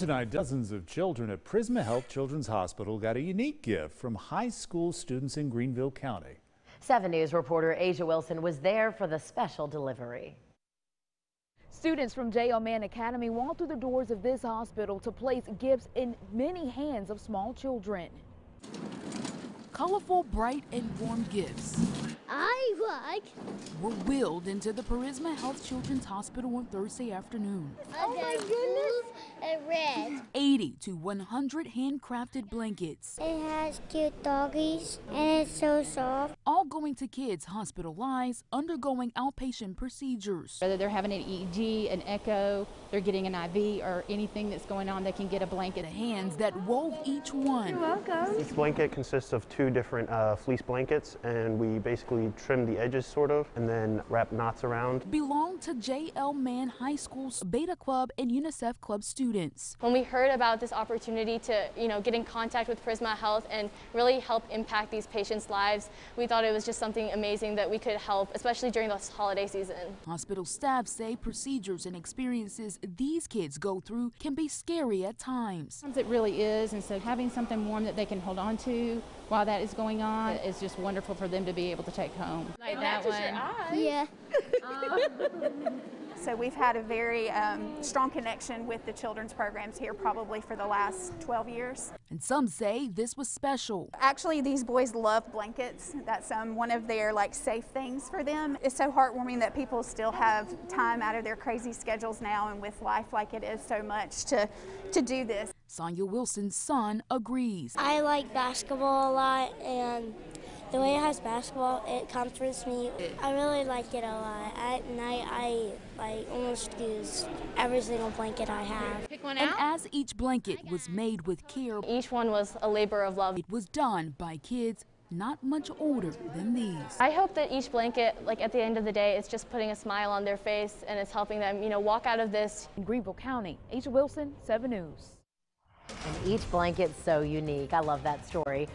Tonight, dozens of children at Prisma Health Children's Hospital got a unique gift from high school students in Greenville County. 7 News reporter Asia Wilson was there for the special delivery. Students from J.L. Mann Academy walked through the doors of this hospital to place gifts in many hands of small children. Colorful, bright, and warm gifts I like. were wheeled into the Prisma Health Children's Hospital on Thursday afternoon. Oh my goodness! And red. 80 to 100 handcrafted blankets, It has cute doggies and it's so soft. all going to kids hospitalized undergoing outpatient procedures. Whether they're having an EEG, an echo, they're getting an IV, or anything that's going on, they can get a blanket. The hands that wove each one. Welcome. Each blanket consists of two different uh, fleece blankets, and we basically trim the edges sort of, and then wrap knots around. belong to J.L. Mann High School's Beta Club and UNICEF Club students. When we heard about this opportunity to, you know, get in contact with Prisma Health and really help impact these patients' lives, we thought it was just something amazing that we could help, especially during this holiday season. Hospital staff say procedures and experiences these kids go through can be scary at times. Sometimes It really is, and so having something warm that they can hold on to while that is going on is just wonderful for them to be able to take home. Like that one. Yeah. Uh, So we've had a very um, strong connection with the children's programs here probably for the last 12 years. And some say this was special. Actually, these boys love blankets. That's um, one of their like safe things for them. It's so heartwarming that people still have time out of their crazy schedules now and with life like it is so much to, to do this. Sonia Wilson's son agrees. I like basketball a lot and the way it has basketball, it comforts me. I really like it a lot. At night, I like almost use every single blanket I have. Pick one And as each blanket was made with care, Each one was a labor of love. it was done by kids not much older than these. I hope that each blanket, like at the end of the day, is just putting a smile on their face and it's helping them, you know, walk out of this In Greenville County, Asia Wilson, 7 News. And each blanket's so unique. I love that story.